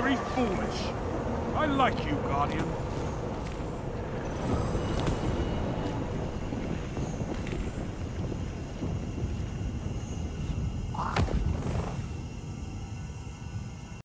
very foolish. I like you, Guardian.